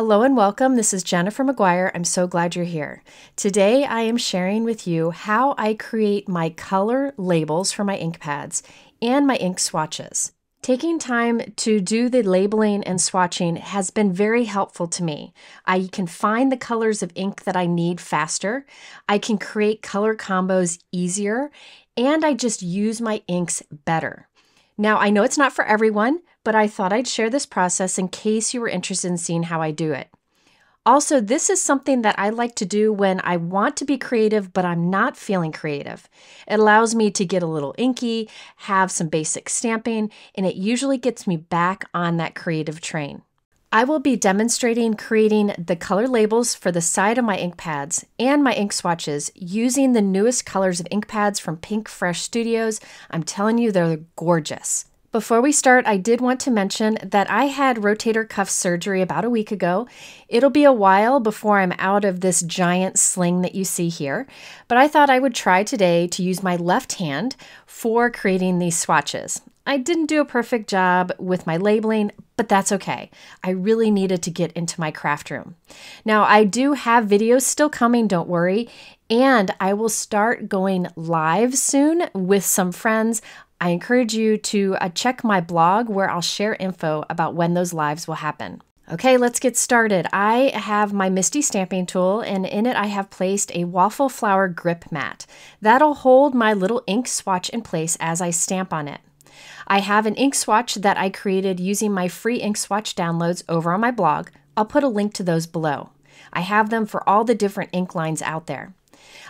Hello and welcome. This is Jennifer McGuire. I'm so glad you're here. Today I am sharing with you how I create my color labels for my ink pads and my ink swatches. Taking time to do the labeling and swatching has been very helpful to me. I can find the colors of ink that I need faster. I can create color combos easier, and I just use my inks better. Now, I know it's not for everyone, but I thought I'd share this process in case you were interested in seeing how I do it. Also, this is something that I like to do when I want to be creative, but I'm not feeling creative. It allows me to get a little inky, have some basic stamping, and it usually gets me back on that creative train. I will be demonstrating creating the color labels for the side of my ink pads and my ink swatches using the newest colors of ink pads from Pinkfresh Studios. I'm telling you, they're gorgeous. Before we start, I did want to mention that I had rotator cuff surgery about a week ago. It'll be a while before I'm out of this giant sling that you see here, but I thought I would try today to use my left hand for creating these swatches. I didn't do a perfect job with my labeling, but that's okay. I really needed to get into my craft room. Now, I do have videos still coming, don't worry, and I will start going live soon with some friends I encourage you to uh, check my blog where I'll share info about when those lives will happen. Okay, let's get started. I have my MISTI stamping tool, and in it I have placed a waffle flower grip mat. That'll hold my little ink swatch in place as I stamp on it. I have an ink swatch that I created using my free ink swatch downloads over on my blog. I'll put a link to those below. I have them for all the different ink lines out there.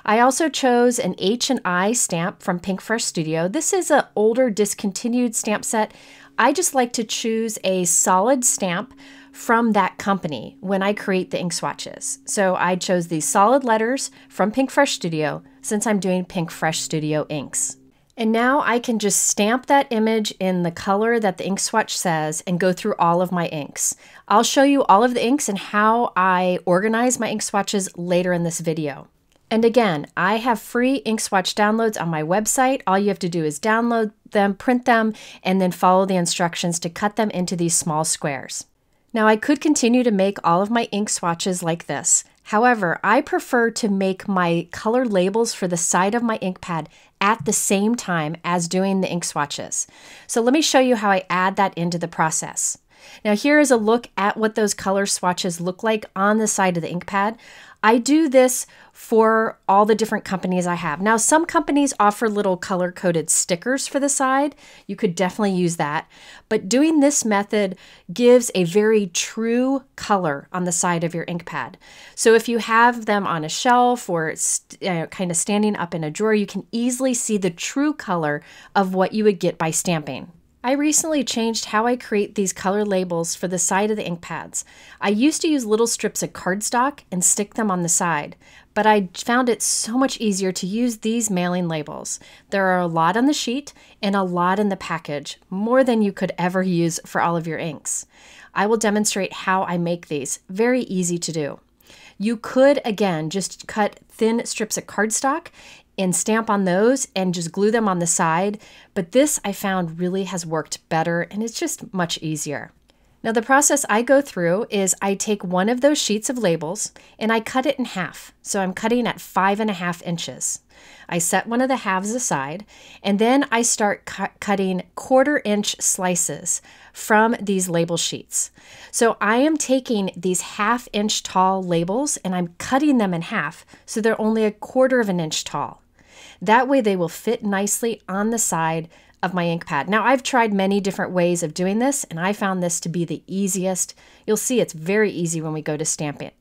I also chose an H and I stamp from Pinkfresh Studio. This is an older discontinued stamp set. I just like to choose a solid stamp from that company when I create the ink swatches. So I chose these solid letters from Pinkfresh Studio since I'm doing Pinkfresh Studio inks. And now I can just stamp that image in the color that the ink swatch says and go through all of my inks. I'll show you all of the inks and how I organize my ink swatches later in this video. And again, I have free ink swatch downloads on my website. All you have to do is download them, print them, and then follow the instructions to cut them into these small squares. Now, I could continue to make all of my ink swatches like this. However, I prefer to make my color labels for the side of my ink pad at the same time as doing the ink swatches. So let me show you how I add that into the process. Now here is a look at what those color swatches look like on the side of the ink pad. I do this for all the different companies I have. Now, some companies offer little color coded stickers for the side. You could definitely use that. But doing this method gives a very true color on the side of your ink pad. So if you have them on a shelf or uh, kind of standing up in a drawer, you can easily see the true color of what you would get by stamping. I recently changed how I create these color labels for the side of the ink pads. I used to use little strips of cardstock and stick them on the side, but I found it so much easier to use these mailing labels. There are a lot on the sheet and a lot in the package, more than you could ever use for all of your inks. I will demonstrate how I make these, very easy to do. You could, again, just cut thin strips of cardstock and stamp on those and just glue them on the side. But this I found really has worked better and it's just much easier. Now, the process I go through is I take one of those sheets of labels and I cut it in half. So I'm cutting at five and a half inches. I set one of the halves aside and then I start cu cutting quarter inch slices from these label sheets. So I am taking these half inch tall labels and I'm cutting them in half so they're only a quarter of an inch tall. That way they will fit nicely on the side of my ink pad. Now I've tried many different ways of doing this and I found this to be the easiest. You'll see it's very easy when we go to stamp it.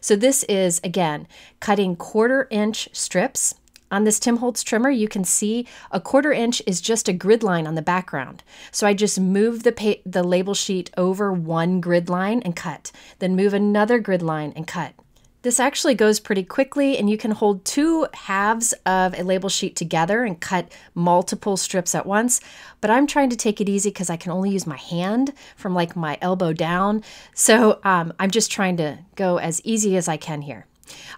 So this is, again, cutting quarter inch strips. On this Tim Holtz trimmer, you can see a quarter inch is just a grid line on the background. So I just move the, the label sheet over one grid line and cut, then move another grid line and cut. This actually goes pretty quickly and you can hold two halves of a label sheet together and cut multiple strips at once. But I'm trying to take it easy because I can only use my hand from like my elbow down. So um, I'm just trying to go as easy as I can here.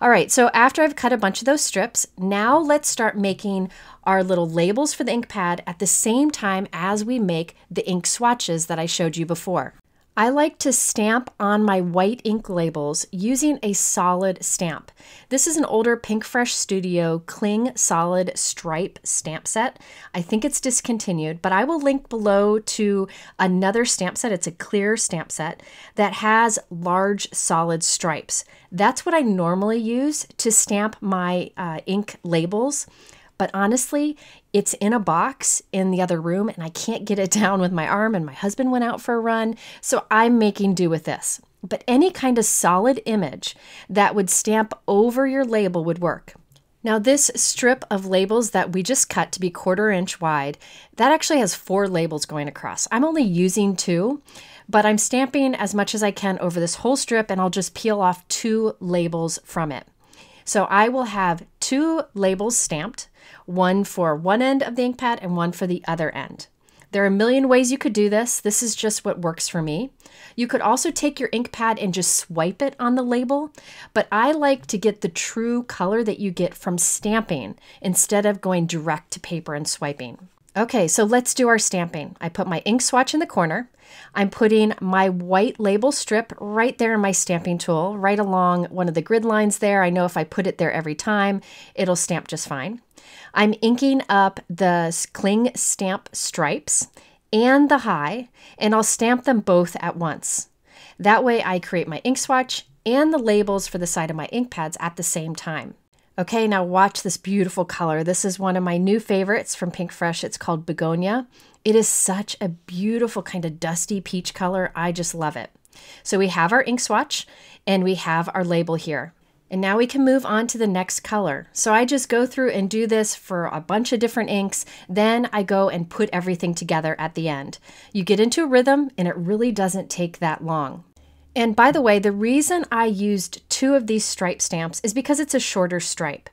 All right, so after I've cut a bunch of those strips, now let's start making our little labels for the ink pad at the same time as we make the ink swatches that I showed you before. I like to stamp on my white ink labels using a solid stamp. This is an older Pinkfresh Studio Cling Solid Stripe stamp set. I think it's discontinued, but I will link below to another stamp set. It's a clear stamp set that has large solid stripes. That's what I normally use to stamp my uh, ink labels. But honestly, it's in a box in the other room and I can't get it down with my arm. And my husband went out for a run. So I'm making do with this. But any kind of solid image that would stamp over your label would work. Now, this strip of labels that we just cut to be quarter inch wide, that actually has four labels going across. I'm only using two, but I'm stamping as much as I can over this whole strip and I'll just peel off two labels from it. So I will have two labels stamped, one for one end of the ink pad and one for the other end. There are a million ways you could do this. This is just what works for me. You could also take your ink pad and just swipe it on the label, but I like to get the true color that you get from stamping instead of going direct to paper and swiping. Okay, so let's do our stamping. I put my ink swatch in the corner. I'm putting my white label strip right there in my stamping tool, right along one of the grid lines there. I know if I put it there every time, it'll stamp just fine. I'm inking up the cling stamp stripes and the high, and I'll stamp them both at once. That way I create my ink swatch and the labels for the side of my ink pads at the same time. Okay, now watch this beautiful color. This is one of my new favorites from Pinkfresh. It's called Begonia. It is such a beautiful kind of dusty peach color. I just love it. So we have our ink swatch and we have our label here. And now we can move on to the next color. So I just go through and do this for a bunch of different inks. Then I go and put everything together at the end. You get into a rhythm and it really doesn't take that long. And by the way, the reason I used two of these stripe stamps is because it's a shorter stripe.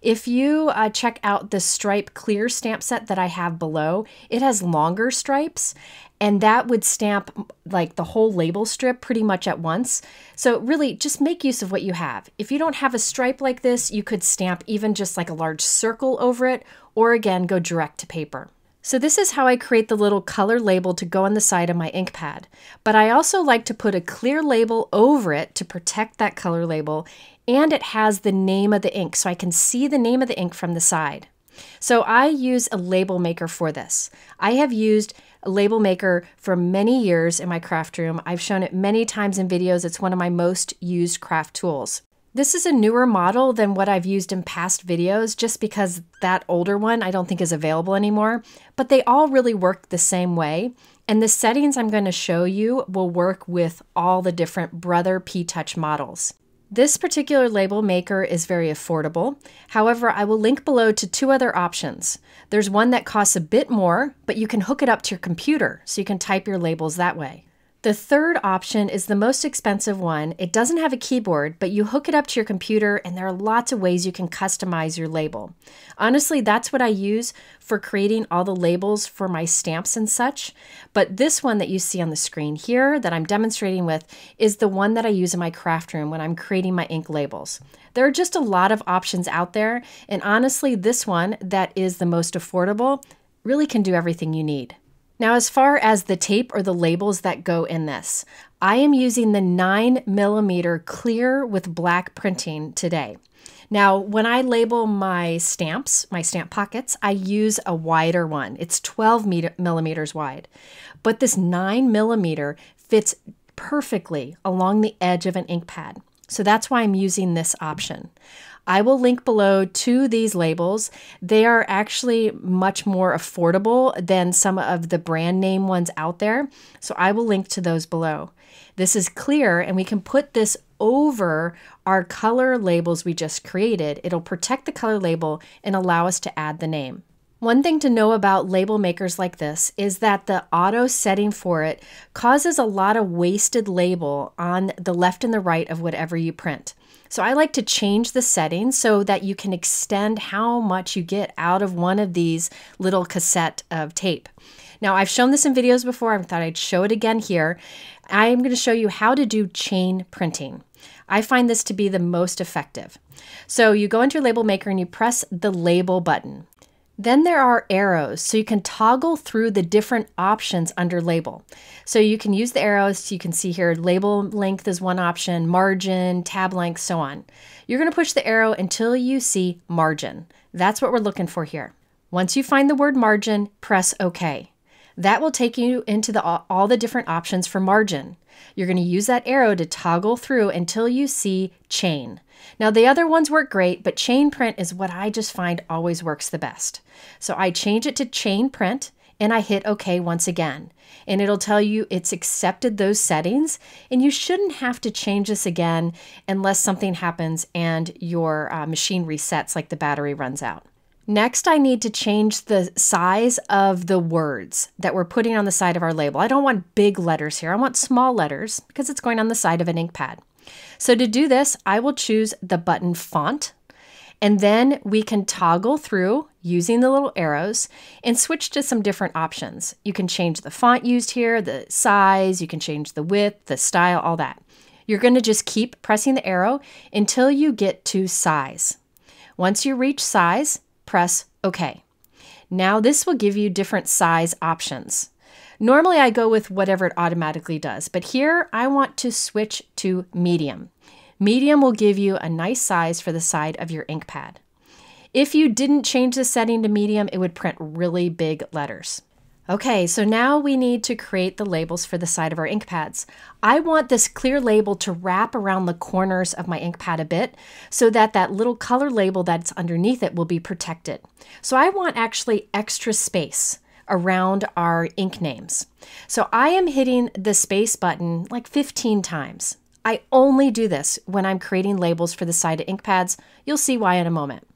If you uh, check out the stripe clear stamp set that I have below, it has longer stripes and that would stamp like the whole label strip pretty much at once. So really just make use of what you have. If you don't have a stripe like this, you could stamp even just like a large circle over it or again go direct to paper. So this is how I create the little color label to go on the side of my ink pad. But I also like to put a clear label over it to protect that color label and it has the name of the ink so I can see the name of the ink from the side. So I use a label maker for this. I have used a label maker for many years in my craft room. I've shown it many times in videos. It's one of my most used craft tools. This is a newer model than what I've used in past videos just because that older one I don't think is available anymore, but they all really work the same way. And the settings I'm going to show you will work with all the different Brother P-Touch models. This particular label maker is very affordable. However, I will link below to two other options. There's one that costs a bit more, but you can hook it up to your computer so you can type your labels that way. The third option is the most expensive one. It doesn't have a keyboard, but you hook it up to your computer, and there are lots of ways you can customize your label. Honestly, that's what I use for creating all the labels for my stamps and such. But this one that you see on the screen here that I'm demonstrating with is the one that I use in my craft room when I'm creating my ink labels. There are just a lot of options out there, and honestly, this one that is the most affordable really can do everything you need. Now, as far as the tape or the labels that go in this, I am using the 9 millimeter clear with black printing today. Now, when I label my stamps, my stamp pockets, I use a wider one. It's 12 millimeters wide. But this 9 millimeter fits perfectly along the edge of an ink pad. So that's why I'm using this option. I will link below to these labels. They are actually much more affordable than some of the brand name ones out there. So I will link to those below. This is clear and we can put this over our color labels we just created. It'll protect the color label and allow us to add the name. One thing to know about label makers like this is that the auto setting for it causes a lot of wasted label on the left and the right of whatever you print. So I like to change the settings so that you can extend how much you get out of one of these little cassette of tape. Now I've shown this in videos before, I thought I'd show it again here. I'm going to show you how to do chain printing. I find this to be the most effective. So you go into your label maker and you press the label button. Then there are arrows, so you can toggle through the different options under label. So you can use the arrows, you can see here label length is one option, margin, tab length, so on. You're going to push the arrow until you see margin. That's what we're looking for here. Once you find the word margin, press OK. That will take you into the, all the different options for margin. You're going to use that arrow to toggle through until you see chain. Now, the other ones work great, but chain print is what I just find always works the best. So I change it to chain print and I hit OK once again. And it'll tell you it's accepted those settings, and you shouldn't have to change this again unless something happens and your uh, machine resets, like the battery runs out. Next, I need to change the size of the words that we're putting on the side of our label. I don't want big letters here. I want small letters because it's going on the side of an ink pad. So to do this, I will choose the button font and then we can toggle through using the little arrows and switch to some different options. You can change the font used here, the size, you can change the width, the style, all that. You're going to just keep pressing the arrow until you get to size. Once you reach size, press OK. Now this will give you different size options. Normally I go with whatever it automatically does, but here I want to switch to medium. Medium will give you a nice size for the side of your ink pad. If you didn't change the setting to medium, it would print really big letters. Okay, so now we need to create the labels for the side of our ink pads. I want this clear label to wrap around the corners of my ink pad a bit so that that little color label that's underneath it will be protected. So I want actually extra space around our ink names. So I am hitting the space button like 15 times. I only do this when I'm creating labels for the side of ink pads. You'll see why in a moment.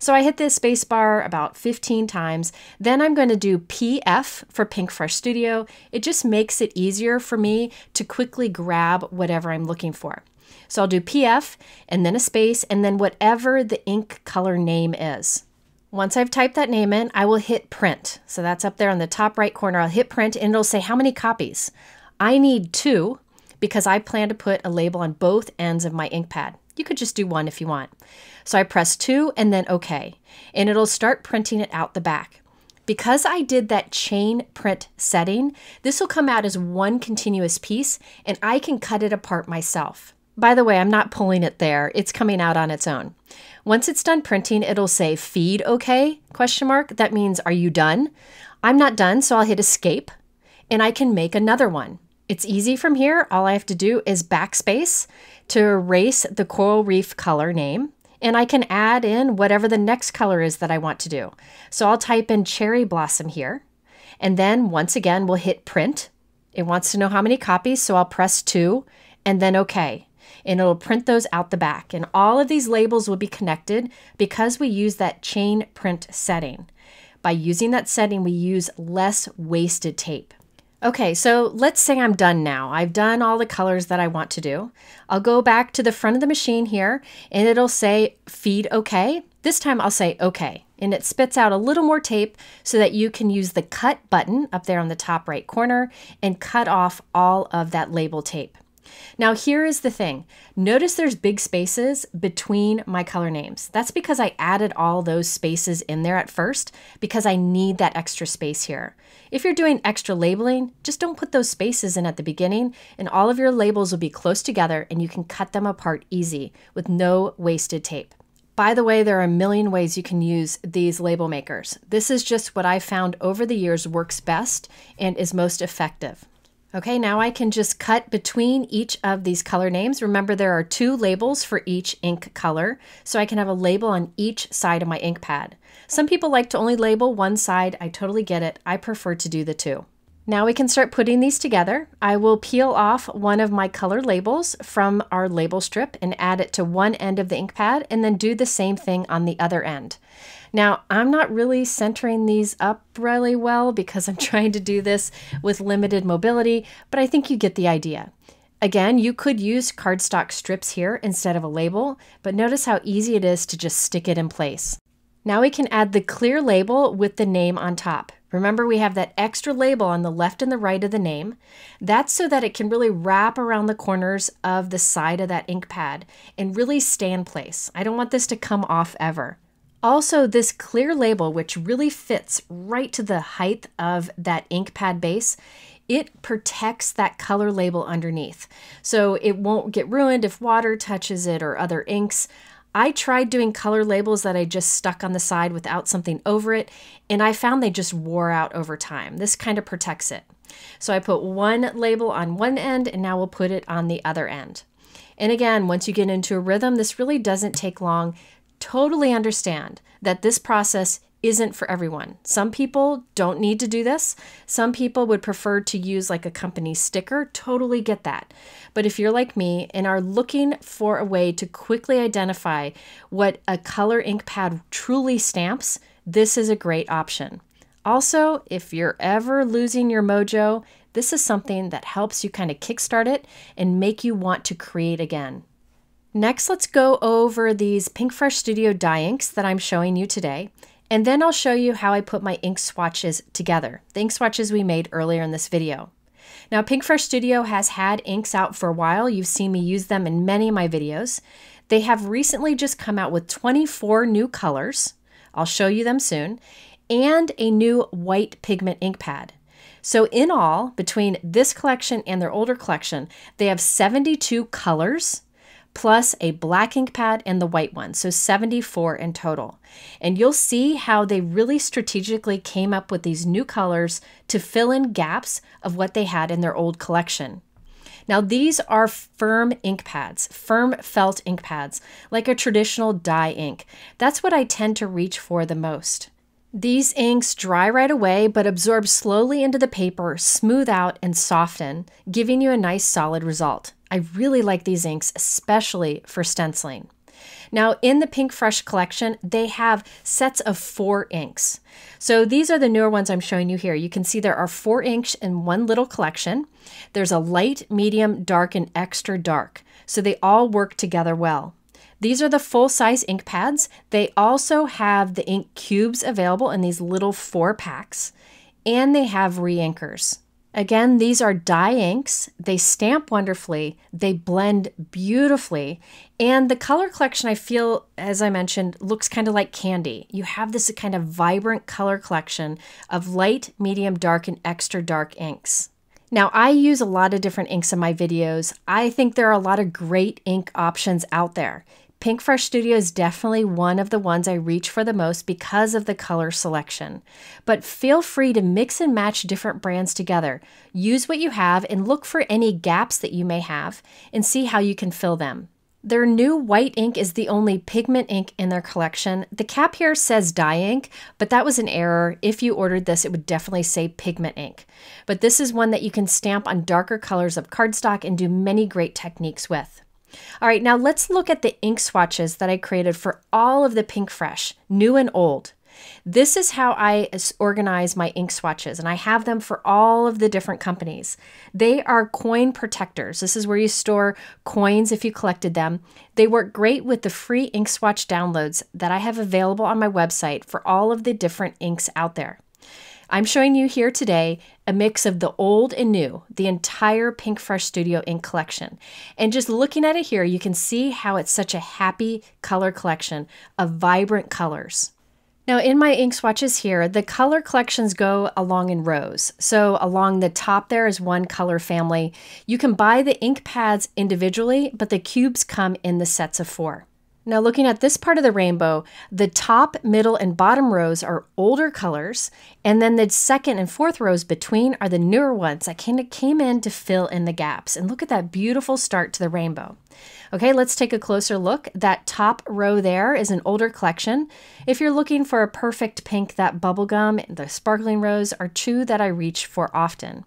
So I hit this space bar about 15 times. Then I'm going to do PF for Pinkfresh Studio. It just makes it easier for me to quickly grab whatever I'm looking for. So I'll do PF and then a space and then whatever the ink color name is. Once I've typed that name in, I will hit print. So that's up there on the top right corner. I'll hit print and it'll say how many copies. I need two because I plan to put a label on both ends of my ink pad. You could just do one if you want. So I press two and then OK, and it'll start printing it out the back. Because I did that chain print setting, this will come out as one continuous piece and I can cut it apart myself. By the way, I'm not pulling it there. It's coming out on its own. Once it's done printing, it'll say feed okay question mark. That means are you done? I'm not done, so I'll hit escape and I can make another one. It's easy from here. All I have to do is backspace to erase the coral reef color name and I can add in whatever the next color is that I want to do. So I'll type in cherry blossom here. And then once again, we'll hit print. It wants to know how many copies, so I'll press two and then OK. And it'll print those out the back. And all of these labels will be connected because we use that chain print setting. By using that setting, we use less wasted tape. Okay, so let's say I'm done now. I've done all the colors that I want to do. I'll go back to the front of the machine here and it'll say feed okay. This time I'll say okay and it spits out a little more tape so that you can use the cut button up there on the top right corner and cut off all of that label tape. Now here is the thing. Notice there's big spaces between my color names. That's because I added all those spaces in there at first because I need that extra space here. If you're doing extra labeling, just don't put those spaces in at the beginning and all of your labels will be close together and you can cut them apart easy with no wasted tape. By the way, there are a million ways you can use these label makers. This is just what I found over the years works best and is most effective. Okay, now I can just cut between each of these color names. Remember, there are two labels for each ink color, so I can have a label on each side of my ink pad. Some people like to only label one side. I totally get it. I prefer to do the two. Now we can start putting these together. I will peel off one of my color labels from our label strip and add it to one end of the ink pad and then do the same thing on the other end. Now, I'm not really centering these up really well because I'm trying to do this with limited mobility, but I think you get the idea. Again, you could use cardstock strips here instead of a label, but notice how easy it is to just stick it in place. Now we can add the clear label with the name on top. Remember, we have that extra label on the left and the right of the name. That's so that it can really wrap around the corners of the side of that ink pad and really stay in place. I don't want this to come off ever. Also, this clear label, which really fits right to the height of that ink pad base, it protects that color label underneath. So it won't get ruined if water touches it or other inks. I tried doing color labels that I just stuck on the side without something over it, and I found they just wore out over time. This kind of protects it. So I put one label on one end, and now we'll put it on the other end. And again, once you get into a rhythm, this really doesn't take long totally understand that this process isn't for everyone. Some people don't need to do this. Some people would prefer to use like a company sticker. Totally get that. But if you're like me and are looking for a way to quickly identify what a color ink pad truly stamps, this is a great option. Also, if you're ever losing your mojo, this is something that helps you kind of kickstart it and make you want to create again. Next, let's go over these Pinkfresh Studio dye inks that I'm showing you today, and then I'll show you how I put my ink swatches together, the ink swatches we made earlier in this video. Now, Pinkfresh Studio has had inks out for a while. You've seen me use them in many of my videos. They have recently just come out with 24 new colors. I'll show you them soon, and a new white pigment ink pad. So, in all, between this collection and their older collection, they have 72 colors plus a black ink pad and the white one, so 74 in total. And you'll see how they really strategically came up with these new colors to fill in gaps of what they had in their old collection. Now, these are firm ink pads, firm felt ink pads, like a traditional dye ink. That's what I tend to reach for the most. These inks dry right away but absorb slowly into the paper, smooth out, and soften, giving you a nice solid result. I really like these inks, especially for stenciling. Now, in the Pinkfresh collection, they have sets of four inks. So these are the newer ones I'm showing you here. You can see there are four inks in one little collection. There's a light, medium, dark, and extra dark. So they all work together well. These are the full size ink pads. They also have the ink cubes available in these little four packs, and they have re inkers. Again, these are dye inks. They stamp wonderfully, they blend beautifully, and the color collection, I feel, as I mentioned, looks kind of like candy. You have this kind of vibrant color collection of light, medium, dark, and extra dark inks. Now, I use a lot of different inks in my videos. I think there are a lot of great ink options out there. Pinkfresh Studio is definitely one of the ones I reach for the most because of the color selection. But feel free to mix and match different brands together. Use what you have and look for any gaps that you may have and see how you can fill them. Their new white ink is the only pigment ink in their collection. The cap here says dye ink, but that was an error. If you ordered this, it would definitely say pigment ink. But this is one that you can stamp on darker colors of cardstock and do many great techniques with. All right, now let's look at the ink swatches that I created for all of the Pinkfresh, new and old. This is how I organize my ink swatches, and I have them for all of the different companies. They are coin protectors. This is where you store coins if you collected them. They work great with the free ink swatch downloads that I have available on my website for all of the different inks out there. I'm showing you here today a mix of the old and new, the entire Pinkfresh Studio ink collection. And just looking at it here, you can see how it's such a happy color collection of vibrant colors. Now in my ink swatches here, the color collections go along in rows. So along the top there is one color family. You can buy the ink pads individually, but the cubes come in the sets of four. Now looking at this part of the rainbow, the top, middle, and bottom rows are older colors, and then the second and fourth rows between are the newer ones that kind of came in to fill in the gaps. And look at that beautiful start to the rainbow. Okay, let's take a closer look. That top row there is an older collection. If you're looking for a perfect pink, that bubblegum, the sparkling rose are two that I reach for often.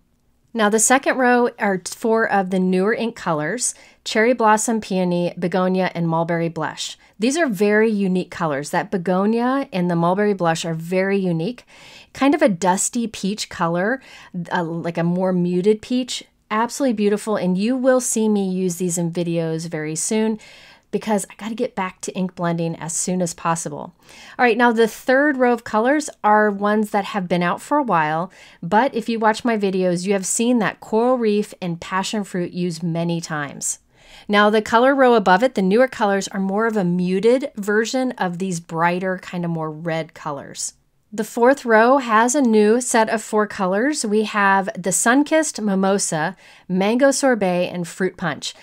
Now the second row are four of the newer ink colors, Cherry Blossom, Peony, Begonia, and Mulberry Blush. These are very unique colors. That Begonia and the Mulberry Blush are very unique. Kind of a dusty peach color, uh, like a more muted peach. Absolutely beautiful, and you will see me use these in videos very soon because I got to get back to ink blending as soon as possible. All right, now the third row of colors are ones that have been out for a while, but if you watch my videos, you have seen that coral reef and passion fruit used many times. Now, the color row above it, the newer colors are more of a muted version of these brighter, kind of more red colors. The fourth row has a new set of four colors. We have the Sunkissed Mimosa, Mango Sorbet, and Fruit Punch.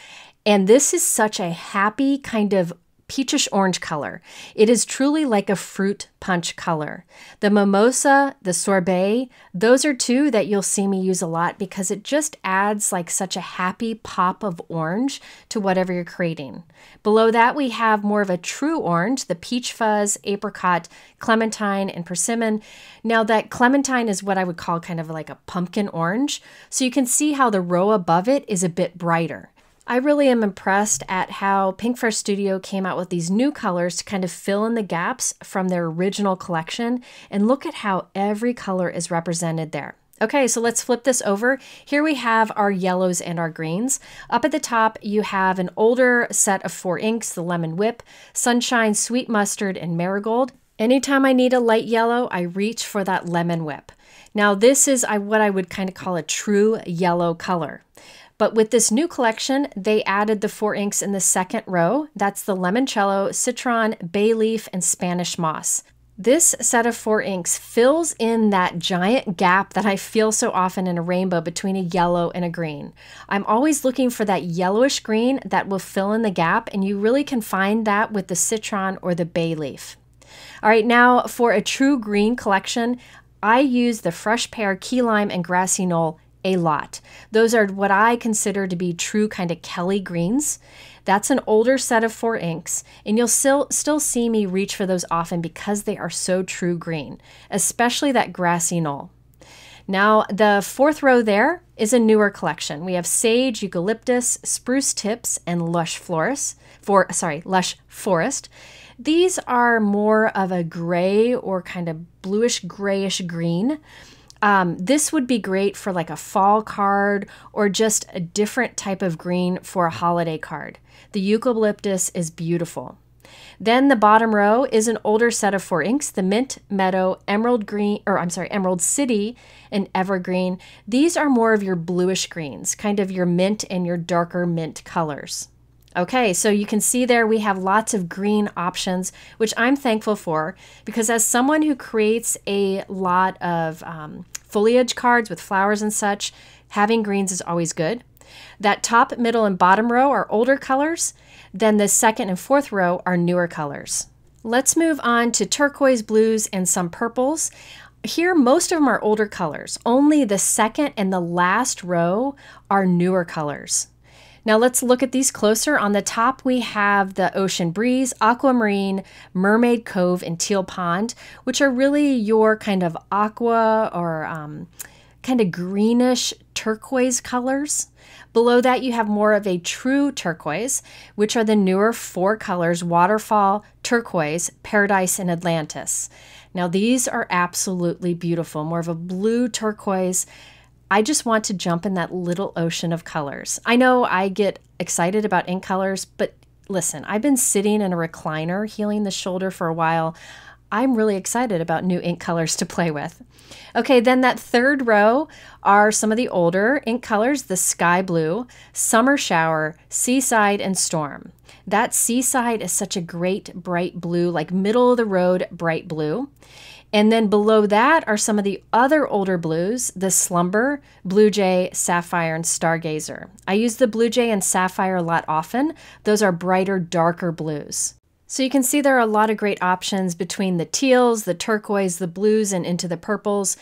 And this is such a happy kind of peachish orange color. It is truly like a fruit punch color. The mimosa, the sorbet, those are two that you'll see me use a lot because it just adds like such a happy pop of orange to whatever you're creating. Below that, we have more of a true orange, the peach fuzz, apricot, clementine, and persimmon. Now, that clementine is what I would call kind of like a pumpkin orange. So you can see how the row above it is a bit brighter. I really am impressed at how Pink Pinkfresh Studio came out with these new colors to kind of fill in the gaps from their original collection. And look at how every color is represented there. Okay, so let's flip this over. Here we have our yellows and our greens. Up at the top, you have an older set of four inks, the Lemon Whip, Sunshine, Sweet Mustard, and Marigold. Anytime I need a light yellow, I reach for that Lemon Whip. Now this is what I would kind of call a true yellow color. But with this new collection, they added the four inks in the second row. That's the Limoncello, citron, bay leaf, and Spanish moss. This set of four inks fills in that giant gap that I feel so often in a rainbow between a yellow and a green. I'm always looking for that yellowish green that will fill in the gap, and you really can find that with the citron or the bay leaf. All right, now for a true green collection, I use the fresh pear, key lime, and grassy knoll a lot. Those are what I consider to be true kind of Kelly greens. That's an older set of four inks, and you'll still, still see me reach for those often because they are so true green, especially that grassy knoll. Now, the fourth row there is a newer collection. We have sage, eucalyptus, spruce tips, and lush florist. For sorry, lush forest. These are more of a gray or kind of bluish grayish green. Um, this would be great for like a fall card or just a different type of green for a holiday card. The eucalyptus is beautiful. Then the bottom row is an older set of four inks, the Mint Meadow, Emerald Green, or I'm sorry, Emerald City, and Evergreen. These are more of your bluish greens, kind of your mint and your darker mint colors. Okay, so you can see there we have lots of green options, which I'm thankful for because as someone who creates a lot of um, foliage cards with flowers and such, having greens is always good. That top, middle, and bottom row are older colors. Then the second and fourth row are newer colors. Let's move on to turquoise blues and some purples. Here, most of them are older colors. Only the second and the last row are newer colors. Now let's look at these closer. On the top, we have the Ocean Breeze, Aquamarine, Mermaid Cove, and Teal Pond, which are really your kind of aqua or um, kind of greenish turquoise colors. Below that, you have more of a true turquoise, which are the newer four colors Waterfall, Turquoise, Paradise, and Atlantis. Now, these are absolutely beautiful, more of a blue turquoise I just want to jump in that little ocean of colors. I know I get excited about ink colors, but listen, I've been sitting in a recliner healing the shoulder for a while. I'm really excited about new ink colors to play with. Okay, then that third row are some of the older ink colors the sky blue, summer shower, seaside, and storm. That seaside is such a great bright blue, like middle of the road bright blue. And then below that are some of the other older blues the Slumber, Blue Jay, Sapphire, and Stargazer. I use the Blue Jay and Sapphire a lot often. Those are brighter, darker blues. So you can see there are a lot of great options between the teals, the turquoise, the blues, and into the purples.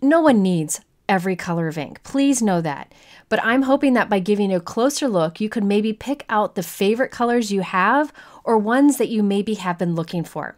No one needs every color of ink. Please know that. But I'm hoping that by giving you a closer look, you could maybe pick out the favorite colors you have or ones that you maybe have been looking for.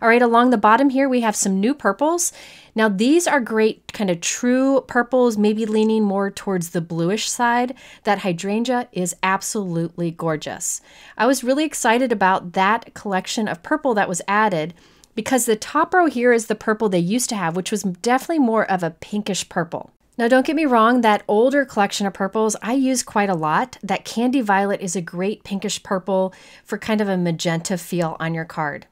All right, along the bottom here, we have some new purples. Now, these are great kind of true purples, maybe leaning more towards the bluish side. That hydrangea is absolutely gorgeous. I was really excited about that collection of purple that was added because the top row here is the purple they used to have, which was definitely more of a pinkish purple. Now, don't get me wrong, that older collection of purples I use quite a lot. That Candy Violet is a great pinkish purple for kind of a magenta feel on your card.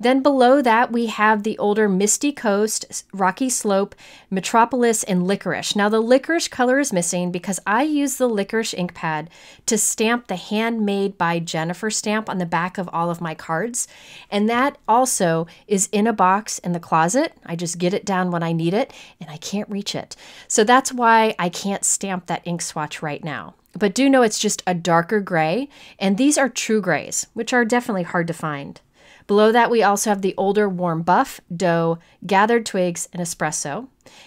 Then below that, we have the older Misty Coast, Rocky Slope, Metropolis, and Licorice. Now, the licorice color is missing because I use the licorice ink pad to stamp the handmade by Jennifer stamp on the back of all of my cards. And that also is in a box in the closet. I just get it down when I need it and I can't reach it. So that's why I can't stamp that ink swatch right now. But do know it's just a darker gray, and these are true grays, which are definitely hard to find. Below that, we also have the older warm buff, dough, gathered twigs, and espresso.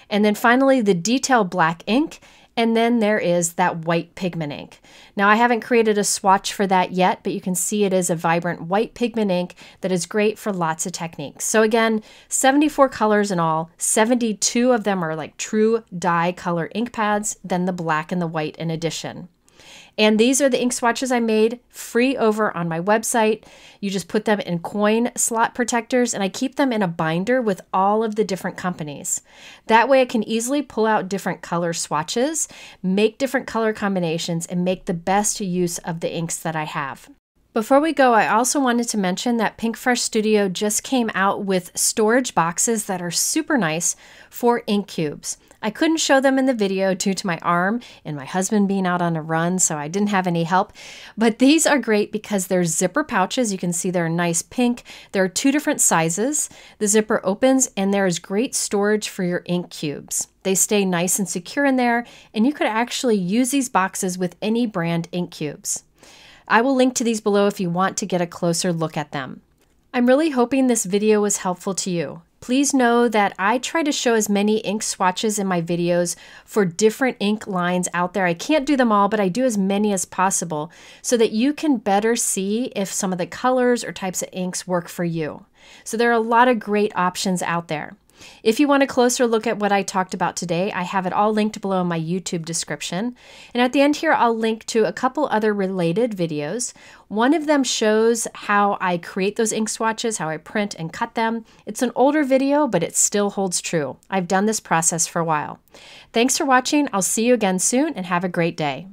And then finally, the detail black ink. And then there is that white pigment ink. Now, I haven't created a swatch for that yet, but you can see it is a vibrant white pigment ink that is great for lots of techniques. So, again, 74 colors in all, 72 of them are like true dye color ink pads, then the black and the white in addition. And these are the ink swatches I made free over on my website. You just put them in coin slot protectors, and I keep them in a binder with all of the different companies. That way, I can easily pull out different color swatches, make different color combinations, and make the best use of the inks that I have. Before we go, I also wanted to mention that Pinkfresh Studio just came out with storage boxes that are super nice for ink cubes. I couldn't show them in the video due to my arm and my husband being out on a run, so I didn't have any help. But these are great because they're zipper pouches. You can see they're nice pink. There are two different sizes. The zipper opens and there is great storage for your ink cubes. They stay nice and secure in there, and you could actually use these boxes with any brand ink cubes. I will link to these below if you want to get a closer look at them. I'm really hoping this video was helpful to you. Please know that I try to show as many ink swatches in my videos for different ink lines out there. I can't do them all, but I do as many as possible so that you can better see if some of the colors or types of inks work for you. So there are a lot of great options out there. If you want a closer look at what I talked about today, I have it all linked below in my YouTube description. And at the end here, I'll link to a couple other related videos. One of them shows how I create those ink swatches, how I print and cut them. It's an older video, but it still holds true. I've done this process for a while. Thanks for watching. I'll see you again soon and have a great day.